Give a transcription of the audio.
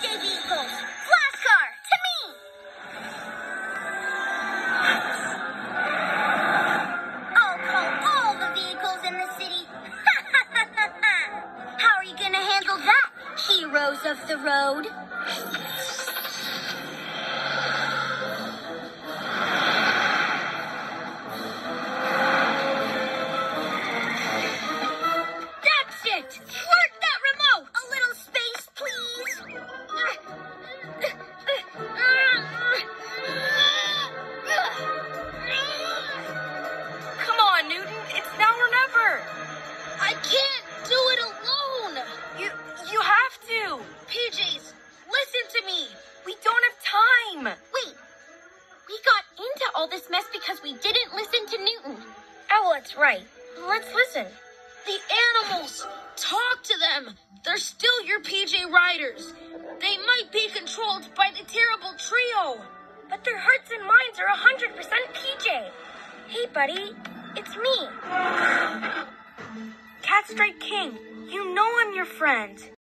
Flash to me! I'll call all the vehicles in the city. How are you gonna handle that, heroes of the road? Do it alone! You you have to. PJs, listen to me! We don't have time. Wait, we got into all this mess because we didn't listen to Newton. That's right. Let's listen. The animals! Talk to them! They're still your PJ Riders. They might be controlled by the terrible trio. But their hearts and minds are 100% PJ. Hey, buddy, it's me. Catstripe King, you know I'm your friend.